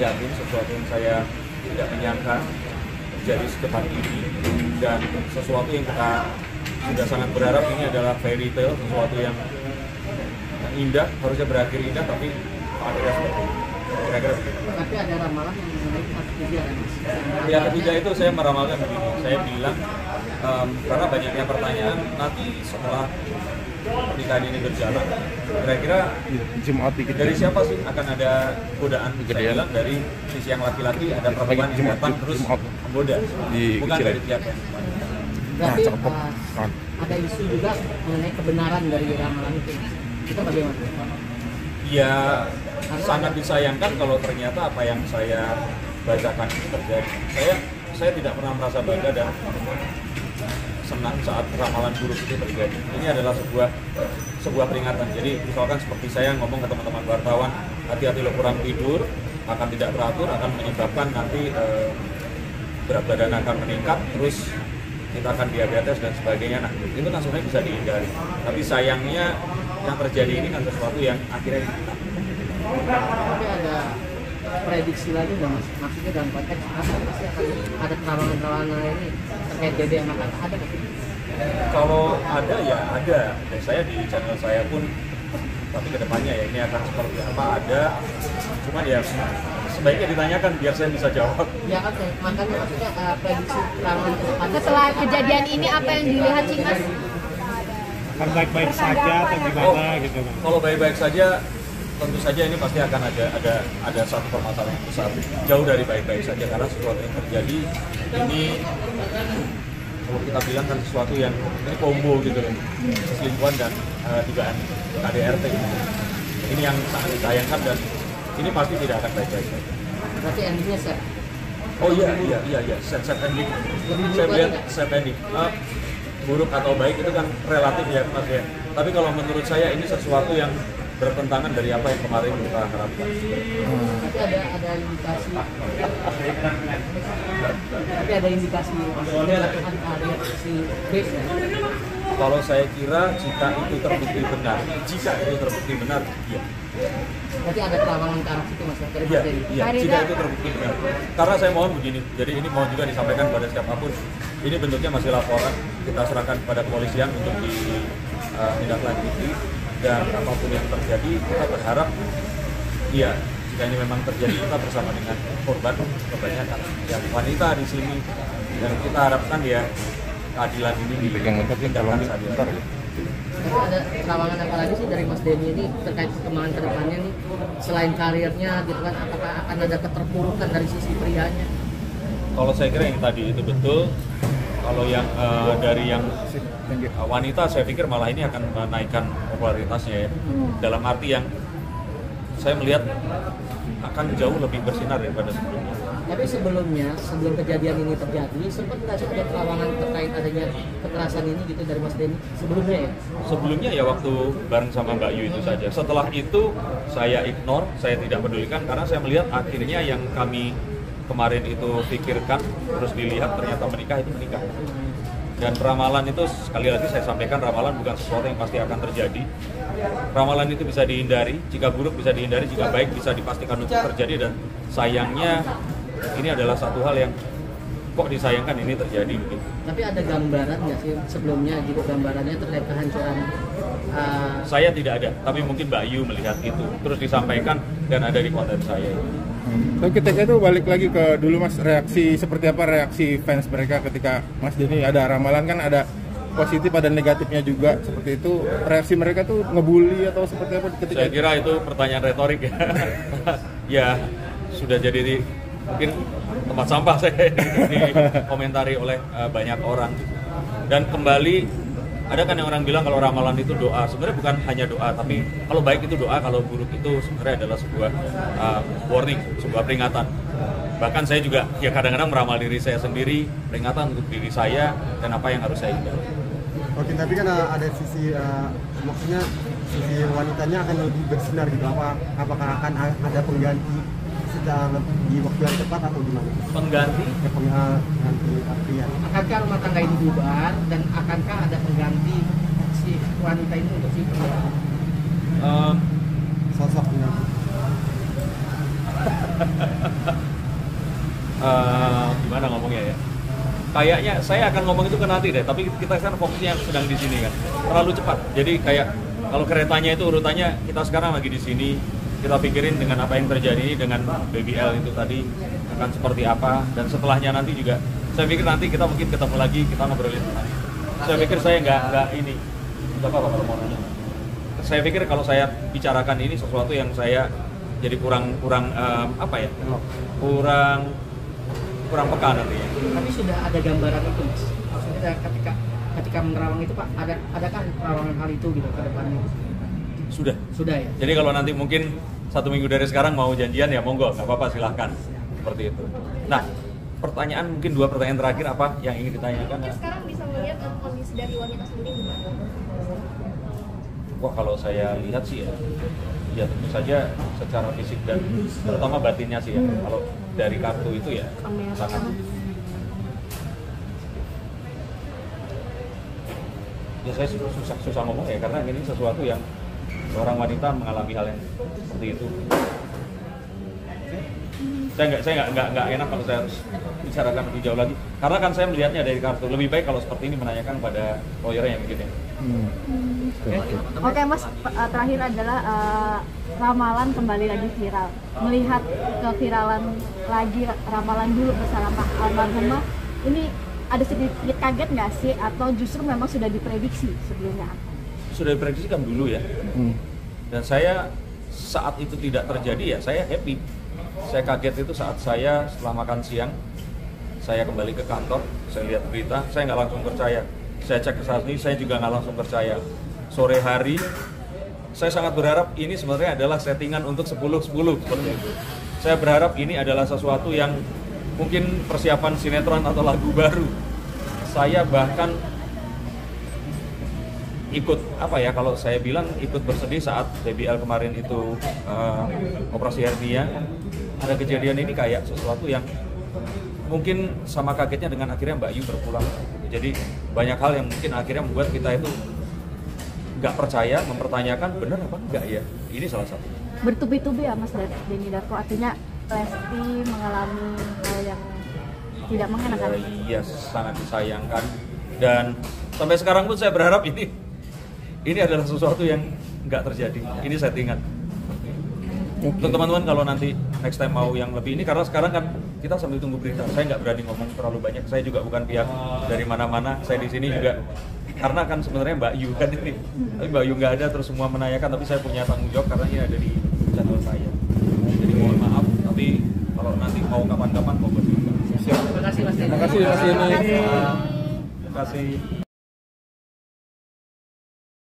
prihatin sesuatu yang saya tidak menyangka terjadi secepat ini dan sesuatu yang kita sudah sangat berharap ini adalah fairy tale sesuatu yang indah harusnya berakhir indah tapi akhirnya seperti ini. kira-kira. Tapi ada ramalan yang mengenai pihak ketiga kan mas? Pihak ketiga itu saya meramalkan begini, saya bilang em, karena banyaknya pertanyaan nanti setelah pernikahan ini berjalan, kira-kira Jumat dikit. dari siapa sih akan ada godaan? Saya bilang dari sisi yang laki-laki ada perempuan yang datang terus menggoda, Di bukan dari pihak yang Berarti Nah, cakep. uh, Kan. ada isu juga mengenai kebenaran dari ramalan itu. Itu bagaimana? Ya sangat disayangkan kalau ternyata apa yang saya bacakan itu terjadi. Saya saya tidak pernah merasa bangga dan senang saat ramalan buruk itu terjadi. Ini adalah sebuah sebuah peringatan. Jadi misalkan seperti saya ngomong ke teman-teman wartawan, hati-hati lo kurang tidur, akan tidak teratur, akan menyebabkan nanti eh, berat badan akan meningkat, terus kita akan diabetes dan sebagainya. Nah, itu kan sebenarnya bisa dihindari. Tapi sayangnya yang terjadi ini kan sesuatu yang akhirnya kita Tapi prediksi lagi nggak mas? Maksudnya dalam konteks apa pasti akan ada terawangan-terawangan ini terkait yang akan ada nggak? kalau ada ya ada dan saya di channel saya pun tapi ke depannya ya ini akan seperti apa ada cuman ya sebaiknya ditanyakan biar saya bisa jawab Ya oke, makanya maksudnya uh, prediksi terawangan Setelah kejadian ini apa yang dilihat sih mas? Kan baik-baik saja atau gimana gitu kan. kalau baik-baik saja tentu saja ini pasti akan ada ada ada satu permasalahan yang besar jauh dari baik-baik saja karena sesuatu yang terjadi ini kalau kita bilang kan sesuatu yang ini combo gitu loh selingkuhan dan eh, dugaan KDRT gitu. ini yang sangat disayangkan dan ini pasti tidak akan baik-baik saja Berarti endingnya set. Oh iya iya iya iya set set ending. Saya lihat set ending. Ah, buruk atau baik itu kan relatif ya mas ya. Tapi kalau menurut saya ini sesuatu yang bertentangan dari apa yang kemarin kita harapkan. Tapi ada ada indikasi. Tapi ada indikasi karir si B ya. Kalau saya kira jika itu terbukti benar, jika itu terbukti benar, iya. Berarti ada terawangan ke arah situ mas ya dari Iya, iya, jika itu terbukti benar. Karena saya mohon begini, jadi ini mohon juga disampaikan pada siapa pun. Ini bentuknya masih laporan, kita serahkan kepada kepolisian untuk ditindaklanjuti dan apa pun yang terjadi, kita berharap, iya, jika ini memang terjadi kita bersama dengan korban kebanyakan yang wanita di sini dan kita harapkan ya keadilan ini Dipegang ya. Tapi ada terawangan apa lagi sih dari Mas Denny ini terkait perkembangan ke depannya nih selain karirnya gitu kan apakah akan ada keterpurukan dari sisi prianya? Kalau saya kira yang tadi itu betul. Kalau yang eh, dari yang wanita, saya pikir malah ini akan menaikkan popularitasnya ya. Dalam arti yang saya melihat akan jauh lebih bersinar daripada sebelumnya. Tapi sebelumnya, sebelum kejadian ini terjadi, sempat nggak sih ada terawangan terkait adanya kekerasan ini gitu dari Mas Denny sebelumnya ya? Sebelumnya ya waktu bareng sama Mbak Yu itu saja. Setelah itu saya ignore, saya tidak pedulikan karena saya melihat akhirnya yang kami kemarin itu pikirkan terus dilihat ternyata menikah itu menikah. Dan ramalan itu sekali lagi saya sampaikan ramalan bukan sesuatu yang pasti akan terjadi. Ramalan itu bisa dihindari, jika buruk bisa dihindari, jika baik bisa dipastikan untuk terjadi dan sayangnya ini adalah satu hal yang kok disayangkan ini terjadi begitu. Tapi ada gambaran nggak sih sebelumnya gitu gambarannya terkait kehancuran uh, Saya tidak ada, tapi mungkin Mbak Yu melihat itu terus disampaikan dan ada di konten saya. Tapi ketika itu balik lagi ke dulu mas reaksi seperti apa reaksi fans mereka ketika Mas Denny ada ramalan kan ada positif ada negatifnya juga seperti itu reaksi mereka tuh ngebully atau seperti apa ketika Saya kira itu pertanyaan retorik ya. ya sudah jadi di, mungkin tempat sampah saya dikomentari oleh eh, banyak orang. Dan kembali ada kan yang orang bilang kalau ramalan itu doa. Sebenarnya bukan hanya doa, tapi kalau baik itu doa, kalau buruk itu sebenarnya adalah sebuah eh, warning, sebuah peringatan. Bahkan saya juga ya kadang-kadang meramal diri saya sendiri, peringatan untuk diri saya dan apa yang harus saya hindari. Oke, tapi kan uh, ada sisi uh, maksudnya sisi wanitanya akan lebih bersinar gitu. Apa apakah akan ada pengganti secara di waktu yang tepat atau gimana? Pengganti Ya, uh, pengganti pria. akankah rumah tangga ini bubar dan akankah ada pengganti si wanita ini untuk si pria? em, Sosok pengganti. Eh, gimana ngomongnya ya? Kayaknya saya akan ngomong itu ke nanti deh, tapi kita kan fokusnya sedang di sini kan. Terlalu cepat. Jadi kayak kalau keretanya itu urutannya kita sekarang lagi di sini, kita pikirin dengan apa yang terjadi dengan BBL itu tadi akan seperti apa dan setelahnya nanti juga saya pikir nanti kita mungkin ketemu lagi kita ngobrolin. Saya pikir saya nggak nggak ini nggak apa-apa kalau. Saya pikir kalau saya bicarakan ini sesuatu yang saya jadi kurang kurang em, apa ya kurang kurang peka nanti ya. Tapi sudah ada gambaran itu mas. Maksudnya ketika ketika menerawang itu pak, ada adakah terawangan hal itu gitu ke depannya? Sudah. Sudah ya. Jadi kalau nanti mungkin satu minggu dari sekarang mau janjian ya monggo, nggak apa-apa silahkan seperti itu. Nah, pertanyaan mungkin dua pertanyaan terakhir apa yang ingin ditanyakan? Mungkin sekarang bisa melihat eh, kondisi dari wanita sendiri gimana? Wah kalau saya lihat sih ya, ya tentu saja secara fisik dan terutama batinnya sih ya. Kalau dari kartu itu ya sangat ya saya susah, susah ngomong ya karena ini sesuatu yang seorang wanita mengalami hal yang seperti itu. Saya nggak saya nggak nggak enak kalau saya harus bicarakan lebih jauh lagi karena kan saya melihatnya dari kartu lebih baik kalau seperti ini menanyakan pada lawyernya mungkin ya. Hmm. Oke mas, P- eh, terakhir adalah eh, ramalan kembali lagi viral. Melihat keviralan lagi ramalan dulu bersama Pak almarhumah, ini ada sedikit kaget nggak sih atau justru memang sudah diprediksi sebelumnya? Sudah diprediksikan dulu ya. Hmm. Dan saya saat itu tidak terjadi ya saya happy. Saya kaget itu saat saya setelah makan siang saya kembali ke kantor, saya lihat berita, saya nggak langsung percaya. Saya cek ke saat ini, saya juga nggak langsung percaya. Sore hari, saya sangat berharap ini sebenarnya adalah settingan untuk 10-10 seperti itu. Saya berharap ini adalah sesuatu yang mungkin persiapan sinetron atau lagu baru. Saya bahkan ikut apa ya kalau saya bilang ikut bersedih saat DBL kemarin itu eh, operasi hernia ada kejadian ini kayak sesuatu yang mungkin sama kagetnya dengan akhirnya Mbak Yu berpulang. Jadi banyak hal yang mungkin akhirnya membuat kita itu nggak percaya mempertanyakan benar apa enggak ya. Ini salah satu. Bertubi-tubi ya mas Denny Darko. Artinya Lesti mengalami hal yang tidak mengenakan. iya sangat disayangkan. Dan sampai sekarang pun saya berharap ini ini adalah sesuatu yang nggak terjadi. Ini settingan untuk teman-teman kalau nanti next time mau yang lebih ini karena sekarang kan kita sambil tunggu berita. Saya nggak berani ngomong terlalu banyak. Saya juga bukan pihak dari mana-mana. Saya di sini juga karena kan sebenarnya Mbak Yu kan ini. Tapi Mbak Yu nggak ada terus semua menanyakan tapi saya punya tanggung jawab karena ini ada di channel saya. Jadi mohon maaf tapi kalau nanti mau kapan-kapan mau berbicara Terima kasih mas. Terima kasih Mas terima kasih